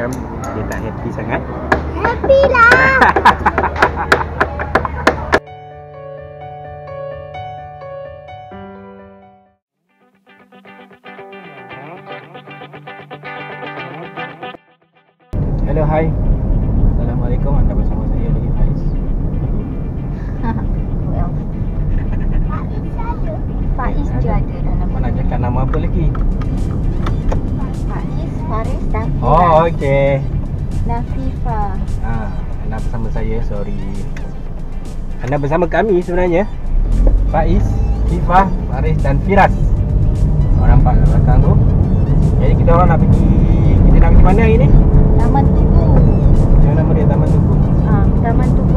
macam dia tak happy sangat. Happy lah. Anda bersama kami sebenarnya. Faiz, Fifah, Faris dan Firas. Kau nampak kat belakang tu? Jadi kita orang nak pergi kita nak pergi mana hari ni? Taman Tugu. Yang nama dia Taman Tugu. Ah, Taman Tugu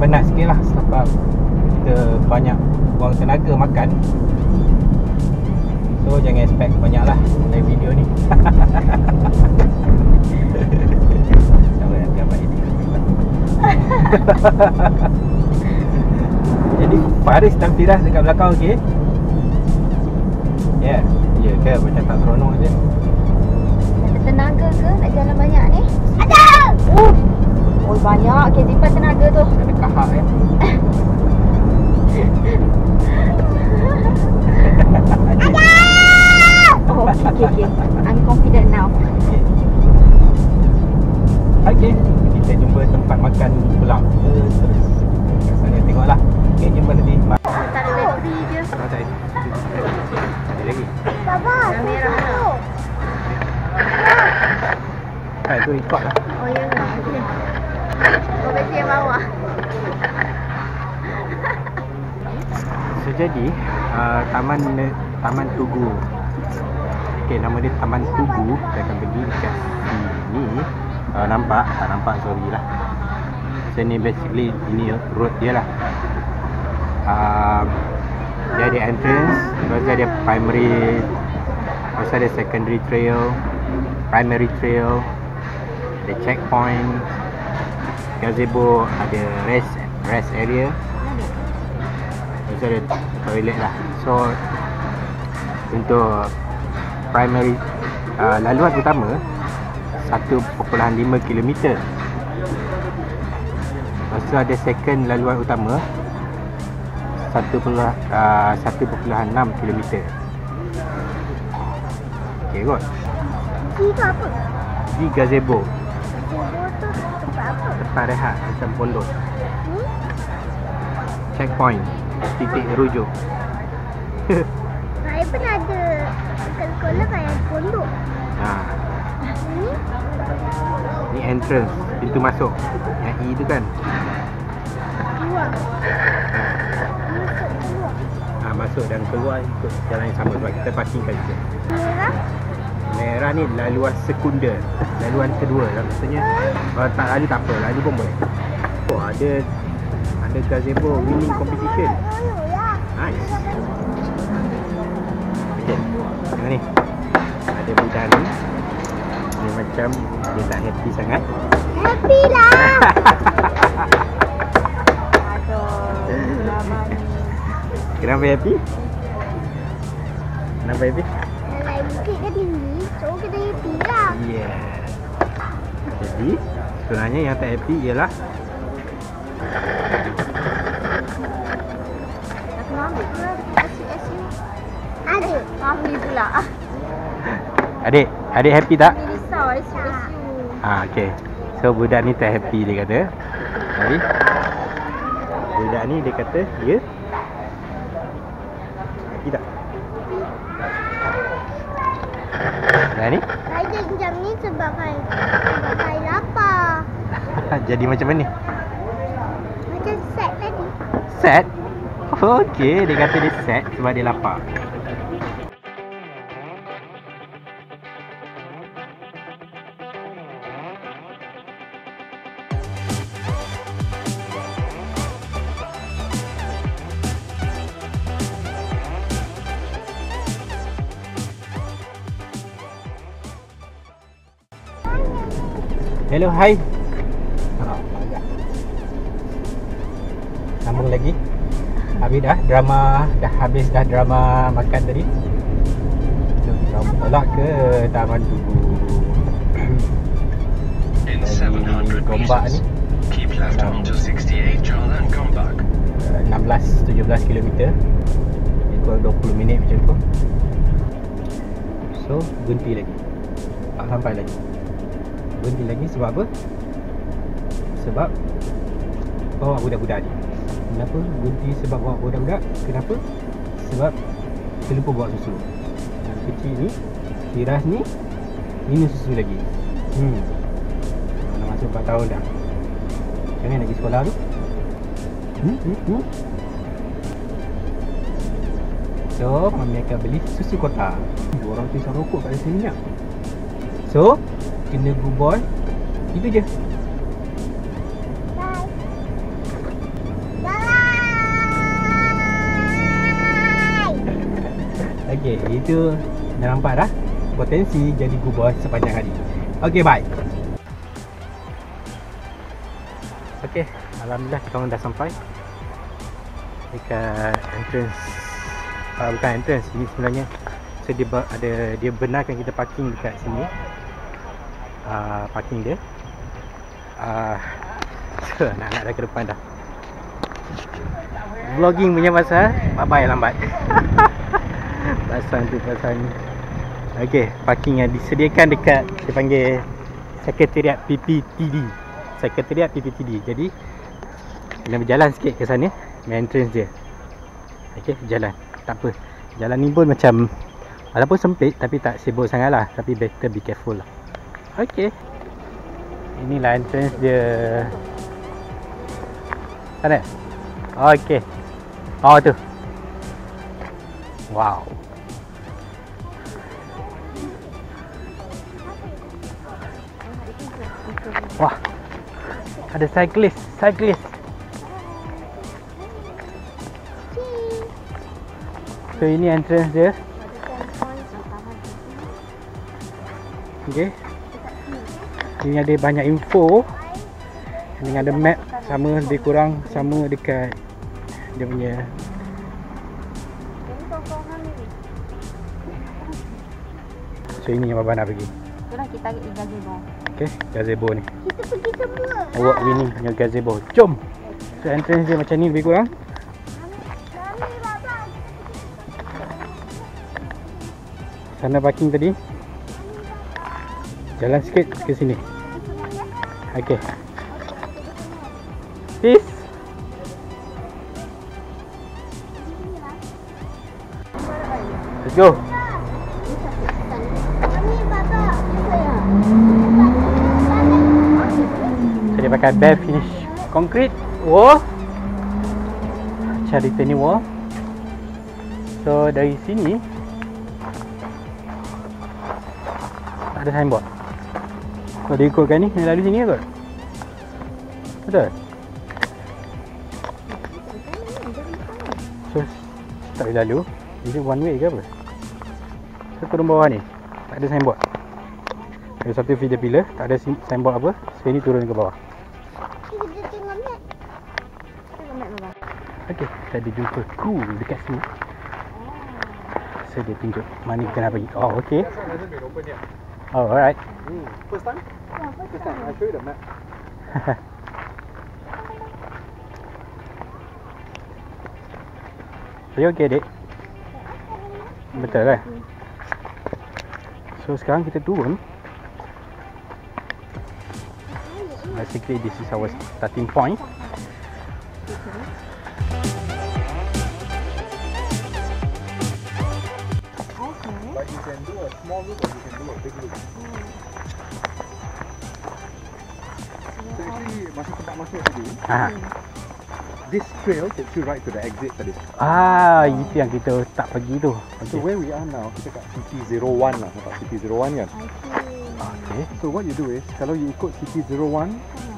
penat sikit lah Sebab Kita banyak Buang tenaga makan. So jangan expect banyak lah Dari video ni. Jadi Faris dan Firas dekat belakang okey? Ya. Yeah. Ya ke? Macam tak seronok je. Ada tenaga ke? Nak jalan banyak ni? Ada! Oh, oh banyak. Okay, tenaga tu. Ada kahak eh Tugu. Okey, nama dia Taman Tugu. Kita akan pergi dekat sini. Uh, nampak? Tak nampak, sorry lah. So, ni basically, ini road dia lah. Uh, dia ada entrance, lepas tu ada primary, lepas ada secondary trail, primary trail, ada checkpoint, gazebo, ada rest rest area, lepas ada toilet lah. So untuk primary uh, laluan utama 1.5 km. Lepas tu ada second laluan utama 1.6 uh, 1.6 km. Okey kot. Tiga apa? Di gazebo Tiga tu tempat apa? tempat rehat macam pondok. Hmm? Checkpoint titik rujuk. pondok. Ha, Ni? ni entrance pintu masuk. Yang E tu kan. Keluar. Ha, masuk dan keluar ikut jalan yang sama sebab kita parking kat situ. Merah. Merah ni laluan sekunder Laluan kedua lah maksudnya Kalau tak lalu tak apa, lalu pun boleh Oh ada Ada gazebo winning competition ya. Nice Okay, tengok ni Budak ni Dia macam Dia tak happy sangat Happy lah. Kenapa happy? Kenapa happy? Bukit dia tinggi, so kita happy lah. Yeah Jadi Sebenarnya yang tak happy ialah Aku nak ambil ke? SU, SU. Ada. Ambil pula. Ah, Adik, adik happy tak? Ni risau, SU, SU. Ha, okay. So budak ni tak happy dia kata. Jadi budak ni dia kata dia happy tak? Dah ni? Saya jam ni sebab saya, sebab saya lapar. Jadi macam mana ni? Macam set tadi. Set? Okay, dia kata dia set sebab dia lapar. Hello, hi. Ha. Sambung lagi. Habis dah drama dah habis dah drama makan tadi. So, kita tolak ke Taman Tugu. In Dari 700 Gombak ni keep left onto 68 Jalan Gombak. uh, 16-17 km kurang 20 minit macam tu So berhenti lagi Tak sampai lagi Berhenti lagi sebab apa? Sebab Bawa budak-budak ni Kenapa? Berhenti sebab bawa budak-budak Kenapa? Sebab Kita lupa bawa susu Yang kecil ni Tiras ni Minum susu lagi Hmm Dah masuk 4 tahun dah nak pergi sekolah tu? Hmm, hmm, hmm. So, Mami akan beli susu kotak. Dua orang tu isap rokok kat sini minyak. So, kena boy. Itu je. Okay, itu dah nampak dah potensi jadi boy sepanjang hari. Okay, bye. Okay, Alhamdulillah kita orang dah sampai dekat entrance uh, bukan entrance ini sebenarnya so dia ada dia benarkan kita parking dekat sini uh, parking dia. Uh, so nak-nak dah ke depan dah? Vlogging punya pasal bye bye lambat. Pasal tu pasal ni. Ok parking yang disediakan dekat dia panggil sekretariat PPTD sekretariat PPTD jadi kena berjalan sikit ke sana main entrance dia. Ok jalan. Tak apa. Jalan ni pun macam walaupun sempit tapi tak sibuk sangat lah. Tapi better be careful lah ok inilah entrance dia. Sana. Ok oh tu. Wow. Wah. Ada cyclist cyclist. So ini entrance dia. Okay Ini ada banyak info. Ini ada map Sama lebih kurang Sama dekat Dia punya. So ini yang Abang nak pergi. Itulah kita pergi gazebo. Okay Gazebo ni. Kita pergi semua. Awak winning gazebo. Jom. So entrance dia macam ni lebih kurang. Sana parking tadi Jalan sikit ke sini? Okay Peace. Let's go. So dia pakai bare finish concrete. Wall. Macam retaining wall. So dari sini ada signboard Kalau dia ikutkan ni Kena lalu sini ke kot Betul So Tak boleh lalu Ini one way ke apa So turun bawah ni Tak ada signboard Ada satu feeder pillar Tak ada signboard apa So ini turun ke bawah. Okay, ada jumpa kru dekat sini. So dia tunjuk mana kita nak pergi. Oh, okay. Oh, alright. First time? First time. I show you okay, dek? Betul kan? So sekarang kita turun. Basically this is our starting point. Ah, this trail takes you right to the exit tadi. ah itu yang kita tak pergi tu. So Okay. where we are now, kita kat CT01 lah, nampak CT01 kan? Okay. So what you do is, kalau you ikut CT01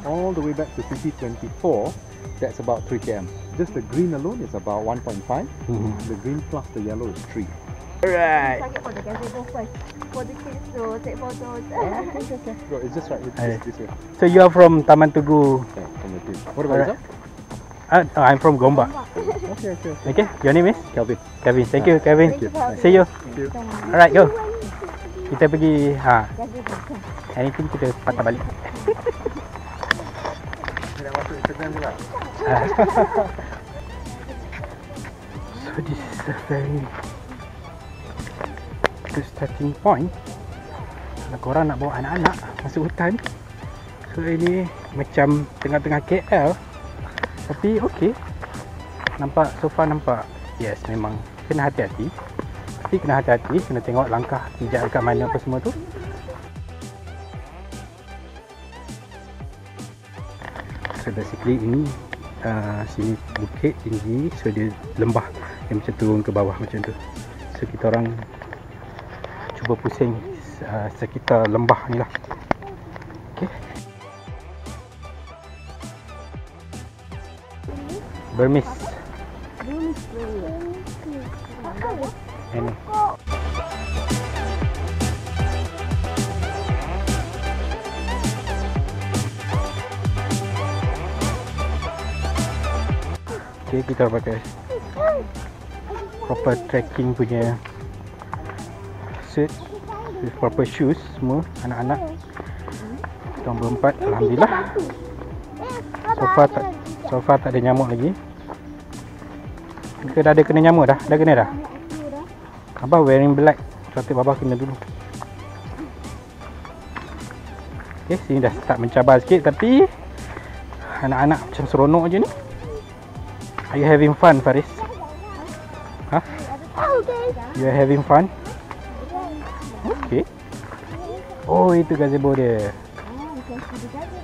all the way back to CT24, that's about 3 km. Just the green alone is about 1.5. Hmm. The green plus the yellow is 3. Alright. Target for the gazebo first. For the kids to take photos. Okay, okay. Bro, it's just right. It's this way. So you are from Taman Tugu. Yeah, team. What about Alright. yourself? Uh, I'm from Gombak. Okay, okay. Okay, your name is? Kelvin. Kevin. Thank you, Kevin. Thank you See you. Thank you. Alright, go. Kita pergi ha, anything kita patah balik. Nak masuk Instagram juga? So this is a very good starting point. Kalau korang nak bawa anak-anak masuk hutan, so ini macam tengah-tengah KL. Tapi okey. Nampak so far nampak yes memang kena hati-hati. Pasti kena hati-hati, kena tengok langkah pijak dekat mana apa semua tu. So basically ini uh, sini bukit tinggi so dia lembah yang macam turun ke bawah macam tu. So kita orang cuba pusing uh, sekitar lembah ni lah. Okay. Burmese. Okay, kita pakai proper trekking punya suit with proper shoes semua anak-anak. Kita orang berempat Alhamdulillah. So far tak so far tak ada nyamuk lagi. Ke dah ada kena nyamuk dah? Dah kena dah? Abah wearing black. Patut Abah kena dulu. Okay sini dah start mencabar sikit Tapi Anak-anak macam seronok je ni. Are you having fun Faris? Ha? You are having fun? Okay Oh itu gazebo dia. So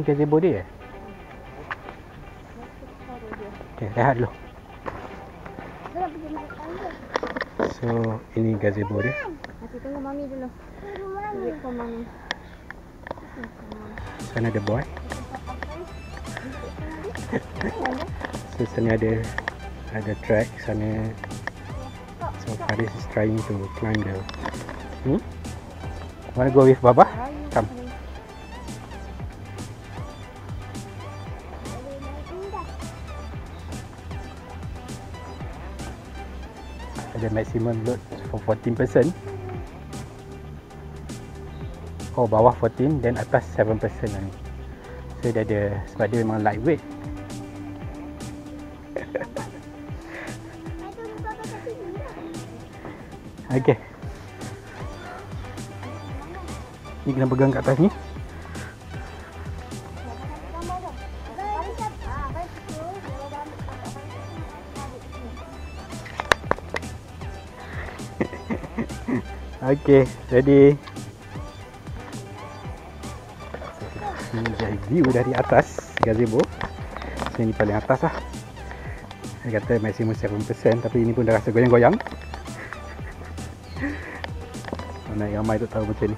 Ini gazebo dia eh? Okay, rehat dulu. So ini gazebo dia Nanti tunggu mami dulu. Wait for mami. Sana ada boy So sana ada Ada track sana So Faris is trying to climb the Hmm? Wanna go with Baba? Ada maximum load for 14 person Oh bawah 14 dan atas 7 person lah ni. So dia ada sebab dia memang lightweight. Okay. Ni kena pegang kat atas ni Okay, ready Ini dari view dari atas gazebo. So ini paling atas lah. Saya kata maksimum 7% Tapi ini pun dah rasa goyang-goyang. Kalau Naik ramai tu tahu macam ni.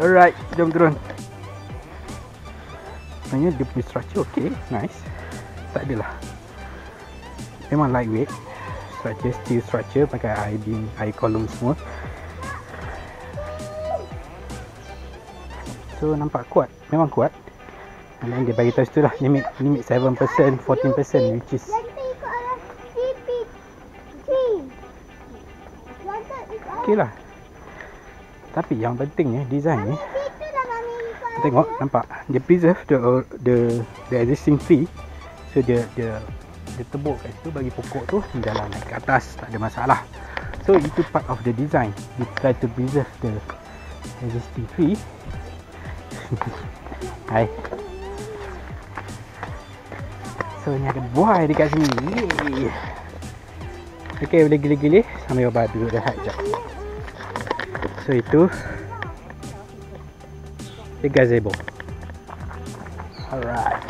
Alright, jom turun. Sebenarnya dia punya structure okay, nice. Tak adalah. Memang lightweight Structure, steel structure Pakai air beam, air column semua. So nampak kuat? Memang kuat. And then dia bagi tahu situ lah Limit, limit 7% 14% Which is Yang kita ikut arah CP3. Yang tak ikut arah Okay lah. Tapi yang Design ni ikut arah Tengok nampak. Dia preserve the the the existing tree. So dia dia dia tebuk kat situ bagi pokok tu jalan naik ke atas tak ada masalah. So itu part of the design. We try to preserve the existing tree. Hai. So ni ada buai dekat sini. Yeay. Okay boleh gili-gili sambil Baba duduk rehat jap. So itu the gazebo. Alright.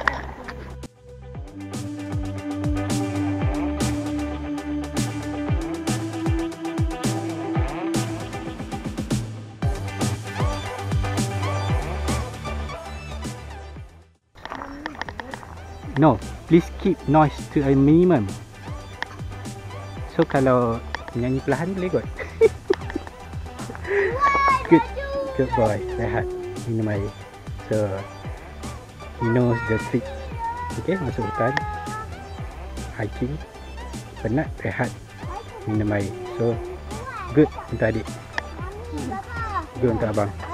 No, please keep noise to a minimum. So kalau nyanyi perlahan boleh kot. good, good boy. Rehat, minum air. So he knows the trick. Okay, masuk hutan, hiking, penat, rehat, minum air. So good untuk adik. Good untuk abang.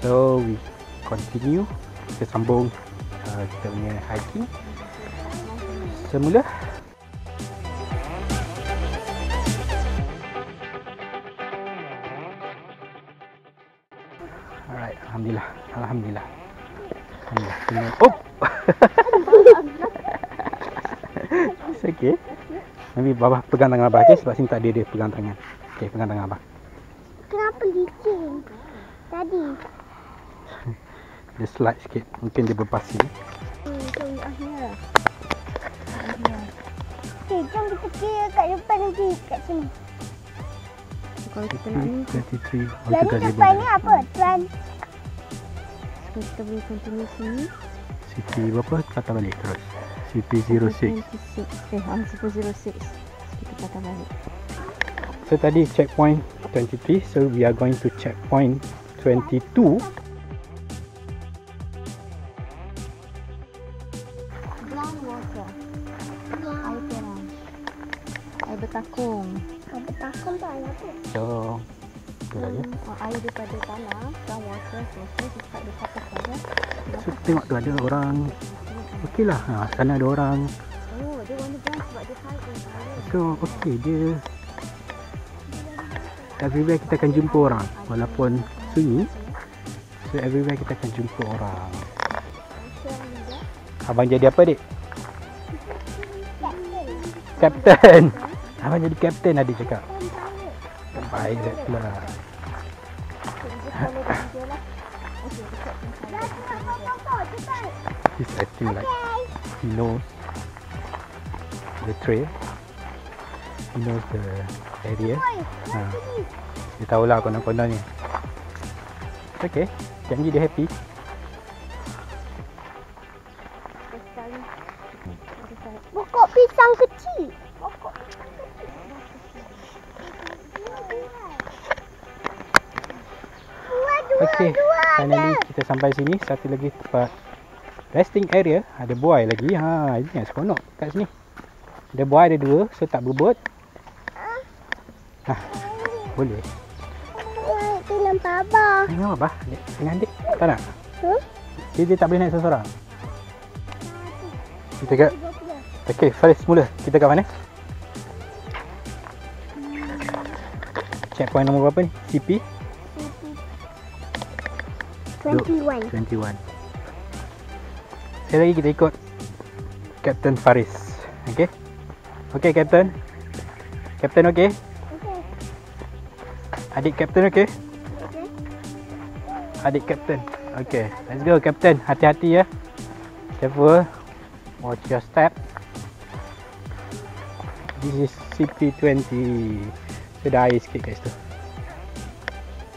So we continue kita sambung uh, kita punya hiking semula Alright, alhamdulillah. Alhamdulillah. Alhamdulillah. Oh. It's okay. Nanti baba pegang tangan abah okay? sebab sini tak ada dia pegang tangan. Okay, pegang tangan abah. Kenapa licin? Tadi. Dia slide sikit. Mungkin dia berpasir. Hmm, so we are here. Okay, jom kita kira kat depan nanti kat sini. Kalau kita nak ni, 23. Yang ni depan ni apa? Tuan. so kita boleh continue sini. CP berapa? Kata balik terus. CP06. 26. Eh, ah, 006. Kita patah balik. So tadi checkpoint 23. So we are going to checkpoint 22. Okey lah. Ha, sana ada orang. Oh, dia warna brown sebab dia. So okey dia everywhere kita akan jumpa orang walaupun sunyi. So everywhere kita akan jumpa orang. Abang jadi apa dik? Captain. Abang jadi captain adik cakap. Baik pula. He's acting like he knows the trail. He knows the area. Ha. Dia tahulah konon-konon ni. It's okay. Janji dia happy. Pokok pisang kecil. Pokok Okay. Finally kita sampai sini. Satu lagi tempat resting area. Ada buai lagi. Ha, ini yang seronok kat sini. Ada buai ada dua. So tak berebut. Ha, boleh. Itu nampak abah. Tengok apa? Adik, dengan adik. Tak nak? Huh? Dia, dia tak boleh naik seorang-seorang. Kita kat Okay, Faris mula. Kita kat mana? Checkpoint nombor berapa ni? CP 21. 21. Sekali lagi kita ikut Captain Faris. Okay? Okay, Captain. Captain okay? Okay. Adik Captain okay? Adik Captain. Okay, let's go Captain. Hati-hati ya. Careful. Watch your step. This is CP20. So, ada air sikit kat situ.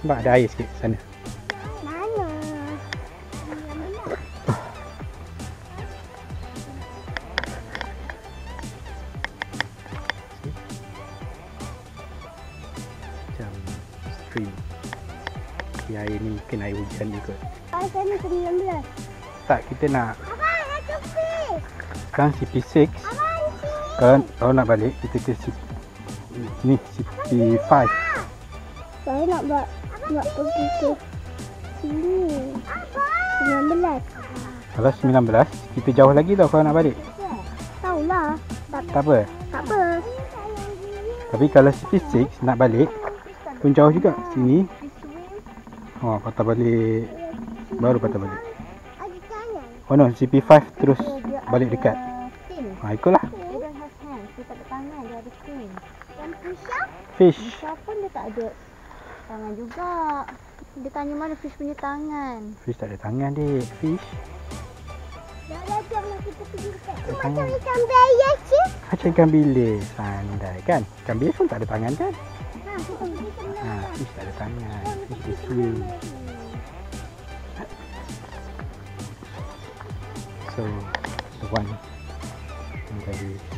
Nampak ada air sikit sana. Di air ni mungkin air hujan ni kot. Ah, sana 19. Tak, kita nak Abang, ada fish. sekarang CP6. Abang, sini. Kalau, kalau nak balik, kita ke CP, ni CP5. Saya nak buat buat pergi ke sini. 19. Kalau 19, kita jauh lagi tau kalau nak balik. Tahulah. Tak, Tak apa. tak apa. Tapi kalau CP6 nak balik, pun jauh juga sini. Oh patah balik. Baru patah balik. Oh no CP5 terus balik dekat. Ha ikutlah Fisha? fish Fisha pun dia tak ada tangan juga. Dia tanya mana fish punya tangan. fish tak ada tangan dek fish. Jom nak kita tangan. Ikan bias je. macam ikan bilis. Pandai kan? Ikan bilis pun tak ada tangan kan? Ha, ha fish tak ada tangan. Fish swim So the one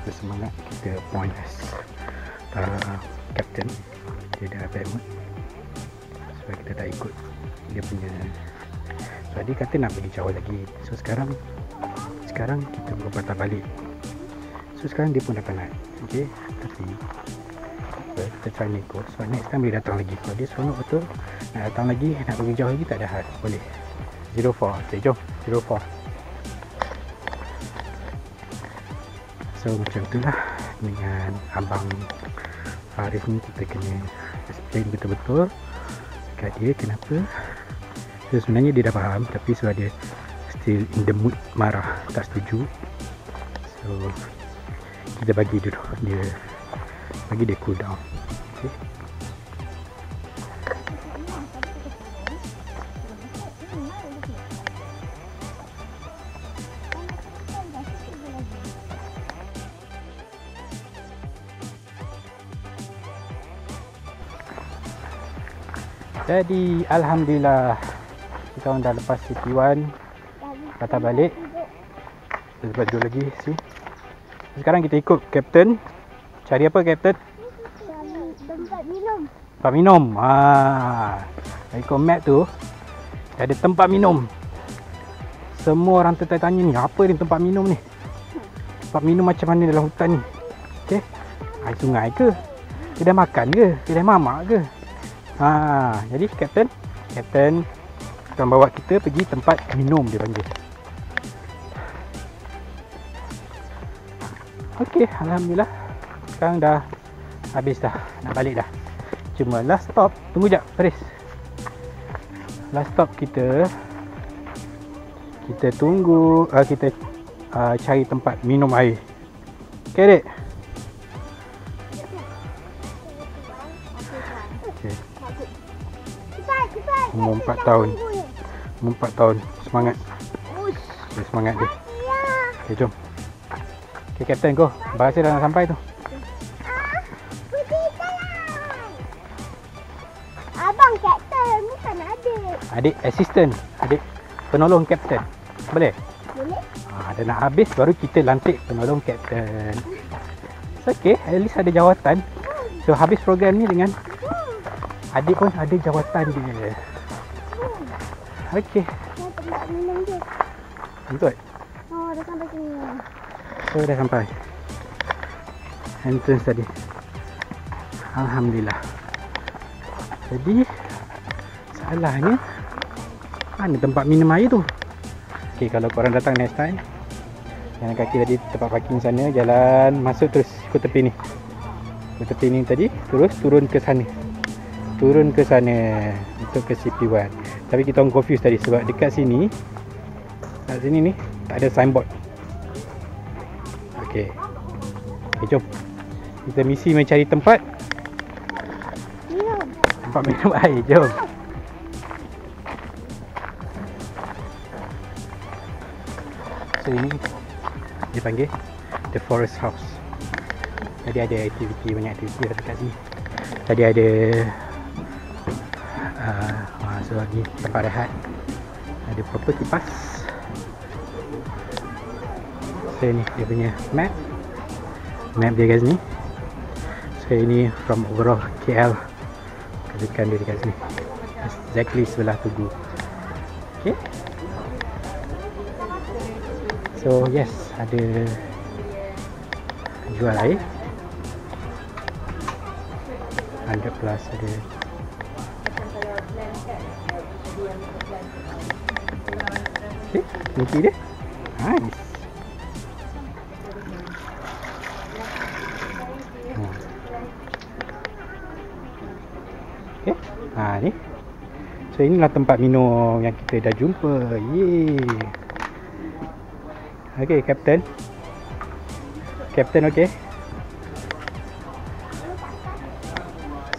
bersemangat kita point as uh, captain. Dia dah bad mood. Sebab kita tak ikut dia punya. Sebab dia kata nak pergi jauh lagi. So sekarang sekarang kita berpatah balik. So sekarang dia pun dah penat. Ok tapi so, kita try nego sebab next time dia datang lagi. Kalau dia seronok betul. Nak datang lagi nak pergi jauh lagi tak ada hal. Boleh. 04 ok jom. 04 So macam tu lah dengan abang Faris ni kita kena explain betul-betul kat dia kenapa. So sebenarnya dia dah faham. Tapi sebab dia still in the mood marah. Tak setuju. So kita bagi dulu dia bagi dia cool down okay. Jadi Alhamdulillah Kita orang dah lepas CP1 Patah balik Kita lepas dulu lagi si. Sekarang kita ikut Captain Cari apa Captain? Tempat minum. Tempat minum. Ha. Ikut map tu Ada tempat minum. Semua orang tertanya ni Apa ni tempat minum ni? Tempat minum macam mana dalam hutan ni? Okay Air sungai ke? Kedai makan ke? Kedai mamak ke? Ha, jadi Captain Captain akan bawa kita pergi tempat minum dia panggil. Okey, Alhamdulillah Sekarang dah habis dah. Nak balik dah. Cuma last stop. Tunggu jap, Faris. Last stop kita. Kita tunggu uh, Kita uh, cari tempat minum air. Okay, dek? Okay. Umur 4 tahun. Umur 4 tahun. Semangat. Okay, Semangat dia. Ya. Okay jom. Okay Captain go. Bahasa dah nak sampai tu adik. Assistant Adik penolong Captain Boleh? Boleh? Ha, dah nak habis baru kita lantik penolong Captain It's okay At least ada jawatan So habis program ni dengan Adik pun ada jawatan dia je. Betul Oh, dah sampai sini. So dah sampai Entrance tadi Alhamdulillah Jadi Salahnya Mana tempat minum air tu Okay kalau korang datang next time Jalan kaki tadi tempat parking sana Jalan masuk terus ikut tepi ni Ikut tepi ni tadi Terus turun ke sana Turun ke sana Untuk ke CP1 Tapi kita orang confused tadi Sebab dekat sini Kat sini ni Tak ada signboard Okey. Okey, jom. Kita misi mencari tempat Minum. tempat minum air. Jom. So ini dia panggil The Forest House. Tadi ada aktiviti, banyak aktiviti ada dekat sini. Tadi ada uh, so lagi tempat rehat. Ada property pass. So ni dia punya map Map dia kat sini So ini from overall KL Kedudukan dia dekat sini Exactly sebelah Tugu So yes Ada Jual air 100 plus ada Okay Kunci dia Nice Hmm. Ha ni. So inilah tempat minum yang kita dah jumpa. Yeay. Okay, Captain. Captain okay?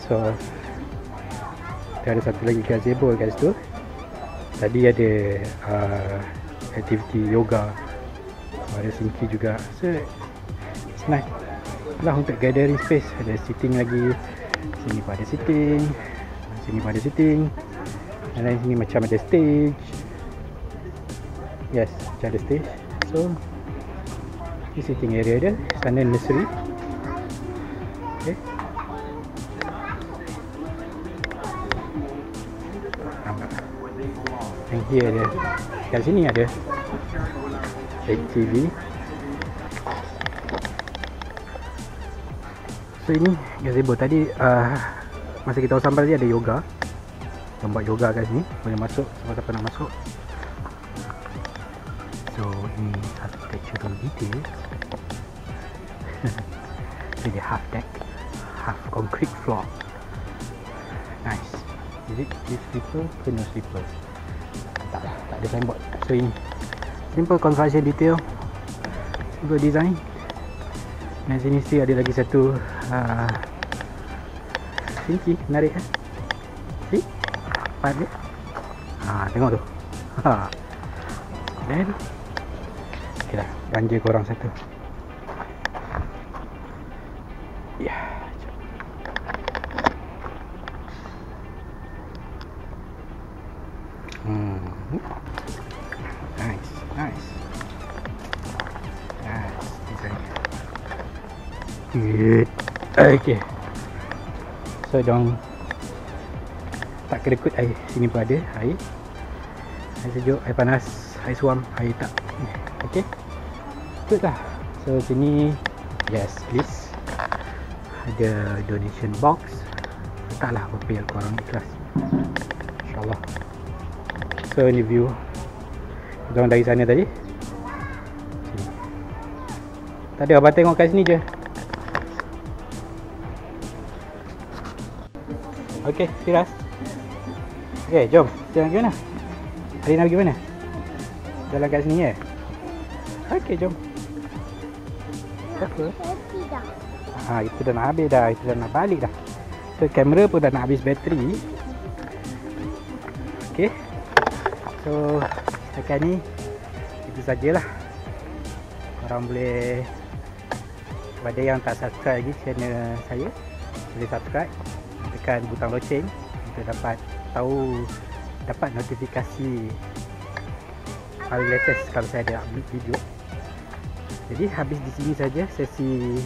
So ada satu lagi gazebo kat situ. Tadi ada uh, Aktiviti yoga. Ada sinki juga. So It's nice Lah untuk gathering space. Ada sitting lagi. Sini pun ada sitting. Sini pun ada sitting. Dan sini macam ada stage. Yes Macam ada stage So Ini sitting area dia Sana nursery. Okay yang here ada kat sini ada ATV so ini gazebo tadi uh, masa kita sampai tadi ada yoga. Buat yoga kat sini. Boleh masuk siapa-siapa nak masuk so ini architectural detail jadi half deck half concrete floor nice Is it this slipper ke no slipper? Tak lah, tak ada signboard So ini Simple construction detail Simple design Dan sini still ada lagi satu uh, Sinki, menarik kan? See? Part dia Ha, tengok tu ha. Then ganja korang satu Ya, yeah. Hmm. Nice, nice. Nice design. Good. Okay. So dong tak kedekut air. Sini pun ada air. Air sejuk, air panas, air suam, air tak. Okay. Good lah. So sini yes please. Ada donation box. Letaklah apa yang korang ikhlas. InsyaAllah. So ni view Kita orang dari sana tadi. Tak ada abang tengok kat sini je Okay Firas Okay jom Kita nak pergi mana Hari nak pergi mana Jalan kat sini ya Okay jom Apa? Ha, itu dah nak habis dah. Itu dah nak balik dah. So kamera pun dah nak habis bateri. Okay So setakat ni itu sajalah. Korang boleh kepada yang tak subscribe lagi channel saya boleh subscribe. Tekan butang loceng untuk dapat tahu dapat notifikasi. Paling latest kalau saya ada upload video. Jadi habis di sini saja sesi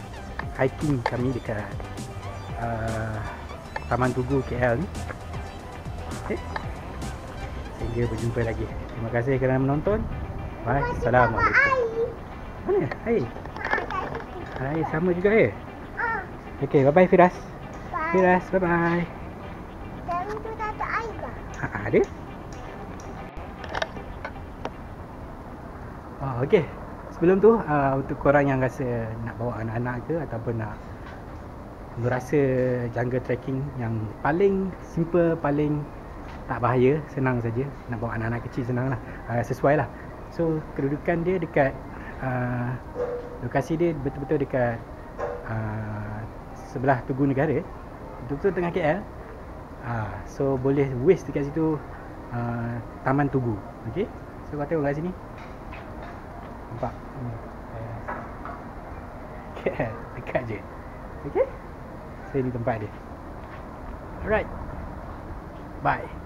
hiking kami dekat uh, Taman Tugu KL ni. Okay. Sehingga berjumpa lagi. Terima kasih kerana menonton. Bye. Assalamualaikum. Mana? Hai. Hai, sama juga ya? Okey, bye bye Firas. Firas, bye bye. Ha, ada? Oh, okey. Sebelum tu, uh, untuk korang yang rasa nak bawa anak-anak ke ataupun nak berasa jungle trekking yang paling simple, paling tak bahaya, senang saja. Nak bawa anak-anak kecil senang lah. Uh, sesuai lah. So, kedudukan dia dekat uh, lokasi dia betul-betul dekat uh, sebelah Tugu Negara. Betul-betul tengah KL. Uh, so, boleh waste dekat situ uh, Taman Tugu. Okay? So, kau tengok kat sini. Nampak? Hmm. KL. Dekat je. Okay? So, ini tempat dia. Alright. Bye.